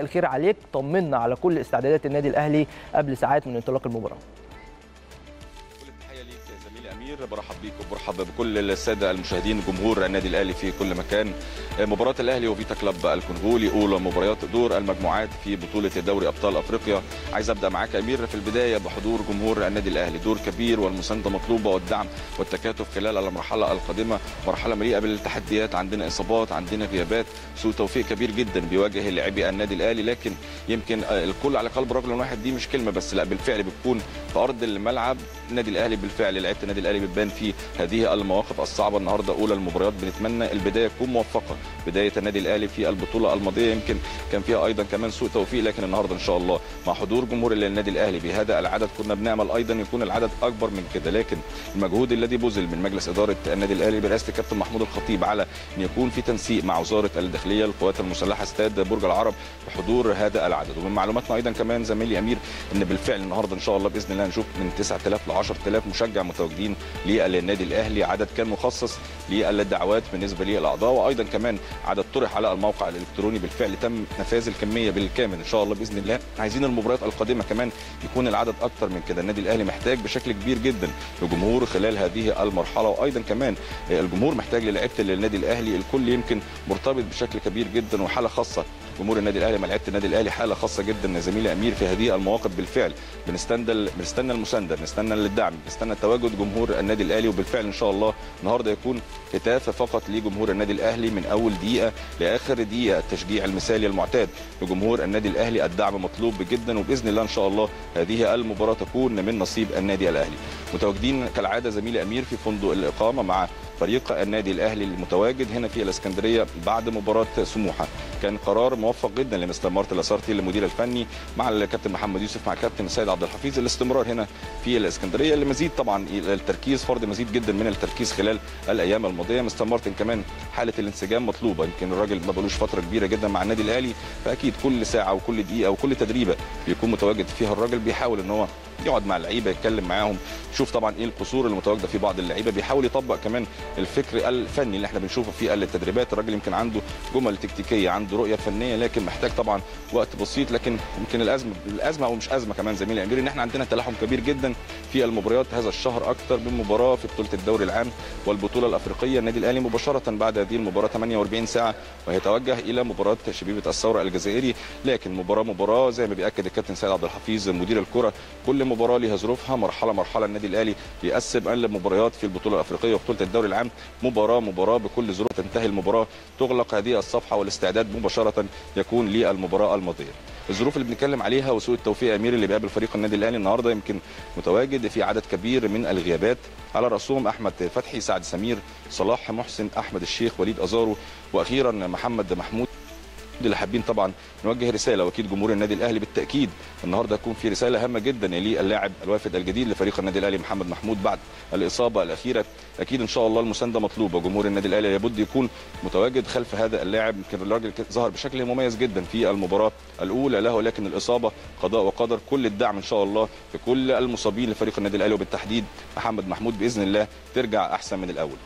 الخير عليك. طمنا على كل استعدادات النادي الأهلي قبل ساعات من انطلاق المباراة. امير برحب بيك وبرحب بكل السادة المشاهدين جمهور النادي الأهلي في كل مكان. مباراة الأهلي وفيتا كلوب الكونغولي أولى مباريات دور المجموعات في بطولة دوري أبطال أفريقيا. عايز أبدأ معاك أمير في البداية بحضور جمهور النادي الأهلي. دور كبير والمساندة مطلوبة والدعم والتكاتف خلال المرحلة القادمة. مرحلة مليئة بالتحديات عندنا إصابات عندنا غيابات. سوء توفيق كبير جدا بيواجه لاعبي النادي الأهلي. لكن يمكن الكل على قلب رجل واحد دي مش كلمة بس لا بالفعل بتكون في أرض الملعب. النادي الأهلي بالفعل لعيبه النادي الأهلي بتبان في هذه المواقف الصعبة النهارده أولى المباريات. بنتمنى البداية تكون موفقة. بداية النادي الأهلي في البطولة الماضية يمكن كان فيها أيضا كمان سوء توفيق لكن النهارده إن شاء الله مع حضور جمهور النادي الأهلي بهذا العدد كنا بنامل أيضا يكون العدد أكبر من كده. لكن المجهود الذي بذل من مجلس إدارة النادي الأهلي برئاسة الكابتن محمود الخطيب على إن يكون في تنسيق مع وزارة الداخلية القوات المسلحة استاد برج العرب بحضور هذا العدد. ومن معلوماتنا أيضا كمان زميلي أمير إن بالفعل النهارده إن شاء الله بإذن الله نشوف من 9000 ل 10000 مشجع متواجدين للنادي الأهلي. عدد كان مخصص للدعوات بالنسبة للأعضاء وأيضا كمان عدد طرح على الموقع الإلكتروني. بالفعل تم نفاذ الكمية بالكامل إن شاء الله بإذن الله. عايزين المباريات القادمة كمان يكون العدد أكتر من كده. النادي الأهلي محتاج بشكل كبير جدا لجمهور خلال هذه المرحلة وأيضا كمان الجمهور محتاج للعيبه النادي الأهلي. الكل يمكن مرتبط بشكل كبير جدا وحالة خاصة جمهور النادي الأهلي مع لعيبه النادي الأهلي حالة خاصة جدا يا زميلي أمير في هذه المواقف بالفعل. بنستنى بنستنى المساندة بنستنى الدعم بنستنى تواجد جمهور النادي الأهلي وبالفعل إن شاء الله النهارده يكون هتاف فقط لجمهور النادي الأهلي من أول دقيقة لآخر دقيقة التشجيع المثالي المعتاد. لجمهور النادي الأهلي الدعم مطلوب جدا وبإذن الله إن شاء الله هذه المباراة تكون من نصيب النادي الأهلي. متواجدين كالعادة زميلي أمير في فندق الإقامة مع فريق النادي الأهلي المتواجد هنا في الإسكندرية بعد مباراة سموحة. كان قرار موفق جدا لمستر مارتن لاسارتي المدير الفني مع الكابتن محمد يوسف مع الكابتن سيد عبد الحفيظ. الاستمرار هنا في الإسكندرية لمزيد طبعا التركيز فرض مزيد جدا من التركيز خلال الأيام الماضية. مستر مارتن كمان حالة الانسجام مطلوبة. يمكن الراجل ما بقالوش فترة كبيرة جدا مع النادي الأهلي فأكيد كل ساعة وكل دقيقة وكل تدريبه بيكون متواجد فيها الراجل. بيحاول إن هو يقعد مع اللعيبة يتكلم معاهم يشوف طبعا إيه القصور المتواجدة في بعض اللعيبة بيحاول يطبق كمان الفكر الفني اللي إحنا بنشوفه في التدريبات. الراجل يمكن عنده جمل تكتيكية عنده رؤية فنية لكن محتاج طبعا وقت بسيط لكن يمكن الأزمة الأزمة أو مش أزمة كمان زميلي أمير إن إحنا عندنا تلاحم كبير جدا في المباريات هذا الشهر أكثر من مباراه في بطولة الدوري العام والبطولة الأفريقية. النادي الأهلي مباشرة بعد هذه المباراة 48 ساعة وهيتوجه إلى مباراة شبيبة الثورة الجزائري. لكن مباراة مباراة زي ما بيأكد الكابتن سيد عبد الحفيظ مدير الكرة كل مباراه لها ظروفها. مرحلة مرحلة النادي الأهلي يقسم المباريات في البطولة الأفريقية وبطولة الدوري العام مباراة مباراة بكل ظروف تنتهي المباراة. تغلق هذه الصفحة والاستعداد مباشرة يكون للمباراة الماضية. الظروف اللي بنتكلم عليها وسوء التوفيق أمير اللي بيقابل فريق النادي الأهلي النهارده يمكن متواجد في عدد كبير من الغيابات. على رأسهم أحمد فتحي سعد سمير صلاح محسن أحمد الشيخ وليد أزارو وأخيرا محمد محمود اللي حابين طبعا نوجه رسالة. وأكيد جمهور النادي الأهلي بالتأكيد النهارده هتكون في رسالة هامة جدا للاعب الوافد الجديد لفريق النادي الأهلي محمد محمود بعد الإصابة الأخيرة. أكيد إن شاء الله المساندة مطلوبة. جمهور النادي الأهلي لابد يكون متواجد خلف هذا اللاعب. يمكن الراجل ظهر بشكل مميز جدا في المباراة الأولى له ولكن الإصابة قضاء وقدر. كل الدعم إن شاء الله في كل المصابين لفريق النادي الأهلي. وبالتحديد محمد محمود بإذن الله ترجع أحسن من الأول.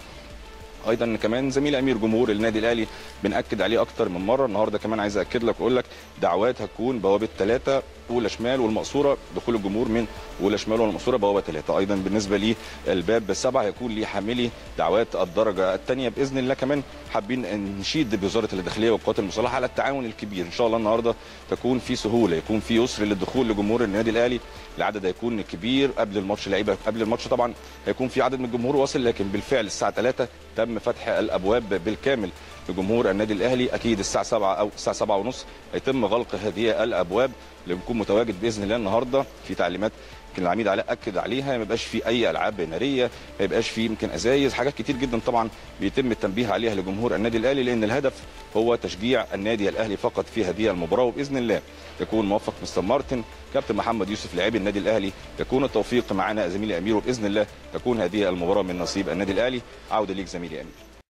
أيضا كمان زميل امير جمهور النادي الاهلي بنأكد عليه أكتر من مرة. النهارده كمان عايز اكد لك وأقول لك دعوات هتكون بوابة ثلاثة اولى شمال والمقصورة دخول الجمهور من اولى شمال والمقصورة بوابة ثلاثة أيضا بالنسبة للباب السبعه هيكون ليه حاملي دعوات الدرجة الثانية بإذن الله. كمان حابين نشيد بوزارة الداخلية والقوات المسلحة على التعاون الكبير. إن شاء الله النهارده تكون في سهولة يكون في يسر للدخول لجمهور النادي الأهلي. العدد هيكون كبير قبل الماتش لعيبة قبل الماتش طبعا هيكون في عدد من الجمهور واصل لكن بالفعل الساعة 3 تم فتح الأبواب بالكامل لجمهور النادي الأهلي. أكيد الساعة 7 أو الساعة 7 ونص هيتم غلق هذه الأبواب اللي بنكون متواجد بإذن الله النهارده في تعليمات يمكن العميد علاء أكد عليها ما يبقاش في أي ألعاب نارية ما يبقاش في يمكن أزايز حاجات كتير جدا طبعا بيتم التنبيه عليها لجمهور النادي الأهلي لأن الهدف هو تشجيع النادي الأهلي فقط في هذه المباراة وبإذن الله يكون موفق مستر مارتن كابتن محمد يوسف لاعبي النادي الأهلي يكون التوفيق معنا زميلي أمير وبإذن الله تكون هذه المباراة من نصيب النادي الأهلي. عودة ليك زميلي أمير.